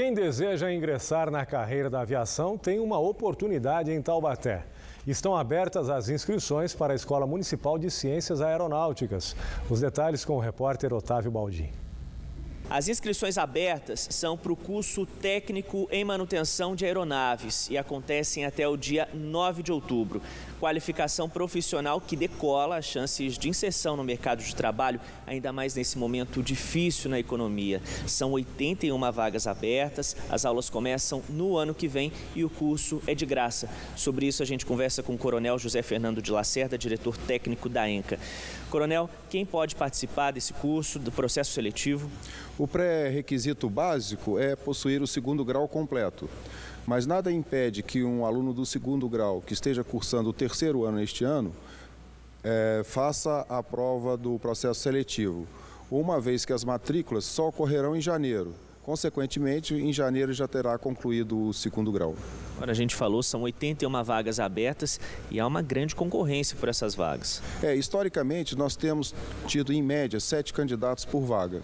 Quem deseja ingressar na carreira da aviação tem uma oportunidade em Taubaté. Estão abertas as inscrições para a Escola Municipal de Ciências Aeronáuticas. Os detalhes com o repórter Otávio Baldim. As inscrições abertas são para o curso técnico em manutenção de aeronaves e acontecem até o dia 9 de outubro. Qualificação profissional que decola as chances de inserção no mercado de trabalho, ainda mais nesse momento difícil na economia. São 81 vagas abertas, as aulas começam no ano que vem e o curso é de graça. Sobre isso a gente conversa com o Coronel José Fernando de Lacerda, diretor técnico da ENCA. Coronel, quem pode participar desse curso, do processo seletivo? O pré-requisito básico é possuir o segundo grau completo. Mas nada impede que um aluno do segundo grau que esteja cursando o terceiro ano este ano é, faça a prova do processo seletivo, uma vez que as matrículas só ocorrerão em janeiro. Consequentemente, em janeiro já terá concluído o segundo grau. Agora a gente falou, são 81 vagas abertas e há uma grande concorrência por essas vagas. É, historicamente nós temos tido em média sete candidatos por vaga.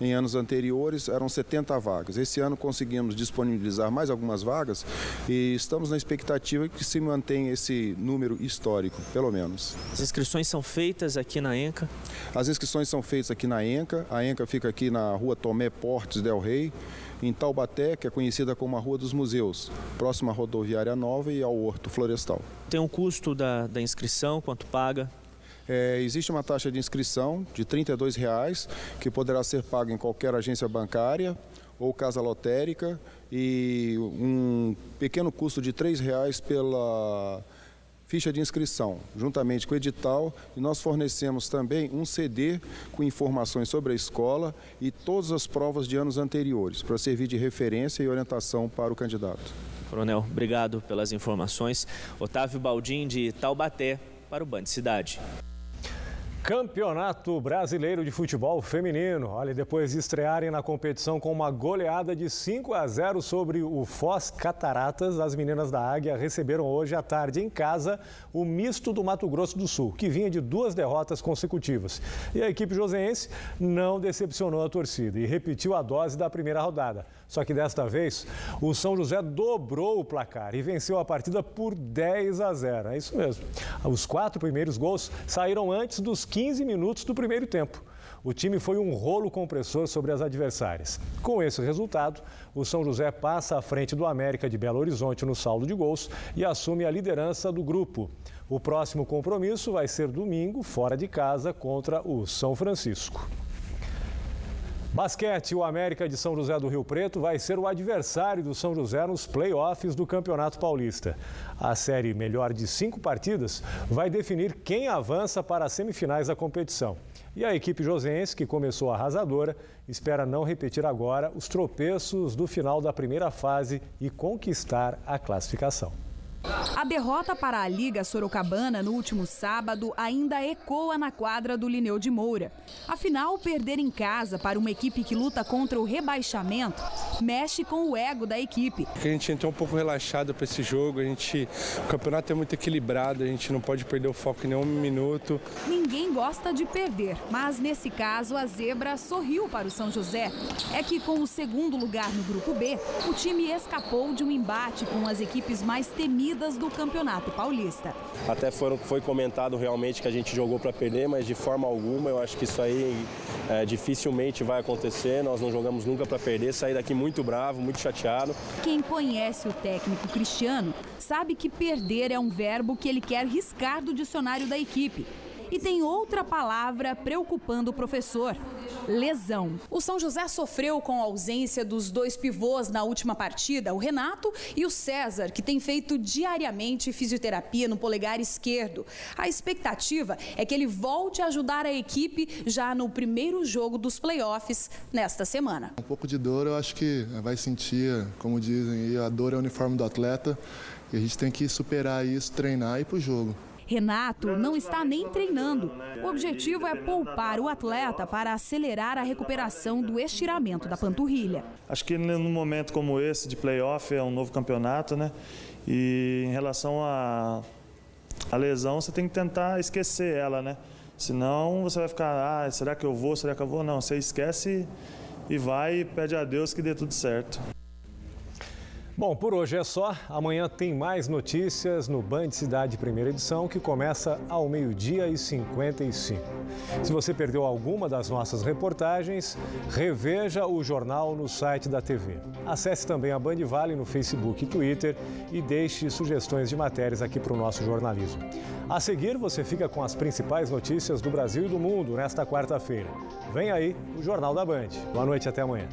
Em anos anteriores eram 70 vagas. Esse ano conseguimos disponibilizar mais algumas vagas e estamos na expectativa que se mantenha esse número histórico, pelo menos. As inscrições são feitas aqui na ENCA? As inscrições são feitas aqui na ENCA. A ENCA fica aqui na rua Tomé Portes Del Rey em Taubaté, que é conhecida como a Rua dos Museus, próxima à rodoviária nova e ao Horto Florestal. Tem um custo da, da inscrição, quanto paga? É, existe uma taxa de inscrição de R$ 32,00, que poderá ser paga em qualquer agência bancária ou casa lotérica e um pequeno custo de R$ 3,00 pela ficha de inscrição, juntamente com o edital, e nós fornecemos também um CD com informações sobre a escola e todas as provas de anos anteriores, para servir de referência e orientação para o candidato. Coronel, obrigado pelas informações. Otávio Baldim, de Taubaté, para o Band Cidade. Campeonato Brasileiro de Futebol Feminino. Olha, depois de estrearem na competição com uma goleada de 5 a 0 sobre o Foz Cataratas, as meninas da Águia receberam hoje à tarde em casa o misto do Mato Grosso do Sul, que vinha de duas derrotas consecutivas. E a equipe joseense não decepcionou a torcida e repetiu a dose da primeira rodada. Só que desta vez, o São José dobrou o placar e venceu a partida por 10 a 0. É isso mesmo. Os quatro primeiros gols saíram antes dos 15 minutos do primeiro tempo. O time foi um rolo compressor sobre as adversárias. Com esse resultado, o São José passa à frente do América de Belo Horizonte no saldo de gols e assume a liderança do grupo. O próximo compromisso vai ser domingo, fora de casa, contra o São Francisco. Basquete, o América de São José do Rio Preto vai ser o adversário do São José nos playoffs do Campeonato Paulista. A série melhor de cinco partidas vai definir quem avança para as semifinais da competição. E a equipe joseense, que começou arrasadora, espera não repetir agora os tropeços do final da primeira fase e conquistar a classificação. A derrota para a Liga Sorocabana no último sábado ainda ecoa na quadra do Lineu de Moura. Afinal, perder em casa para uma equipe que luta contra o rebaixamento mexe com o ego da equipe. A gente entrou um pouco relaxado para esse jogo, a gente, o campeonato é muito equilibrado, a gente não pode perder o foco em nenhum minuto. Ninguém gosta de perder, mas nesse caso a zebra sorriu para o São José. É que com o segundo lugar no grupo B, o time escapou de um embate com as equipes mais temidas do Campeonato Paulista. Até foram, foi comentado realmente que a gente jogou para perder, mas de forma alguma eu acho que isso aí é, dificilmente vai acontecer. Nós não jogamos nunca para perder, sair daqui muito bravo, muito chateado. Quem conhece o técnico Cristiano sabe que perder é um verbo que ele quer riscar do dicionário da equipe. E tem outra palavra preocupando o professor: lesão. O São José sofreu com a ausência dos dois pivôs na última partida, o Renato e o César, que tem feito diariamente fisioterapia no polegar esquerdo. A expectativa é que ele volte a ajudar a equipe já no primeiro jogo dos playoffs nesta semana. Um pouco de dor eu acho que vai sentir, como dizem, a dor é o uniforme do atleta e a gente tem que superar isso, treinar e ir para o jogo. Renato não está nem treinando. O objetivo é poupar o atleta para acelerar a recuperação do estiramento da panturrilha. Acho que num momento como esse de playoff é um novo campeonato, né? E em relação à a, a lesão, você tem que tentar esquecer ela, né? Senão você vai ficar, ah, será que eu vou, será que eu vou? Não, você esquece e vai e pede a Deus que dê tudo certo. Bom, por hoje é só. Amanhã tem mais notícias no Band Cidade Primeira Edição, que começa ao meio-dia e 55. Se você perdeu alguma das nossas reportagens, reveja o jornal no site da TV. Acesse também a Band Vale no Facebook e Twitter e deixe sugestões de matérias aqui para o nosso jornalismo. A seguir, você fica com as principais notícias do Brasil e do mundo nesta quarta-feira. Vem aí o Jornal da Band. Boa noite, até amanhã.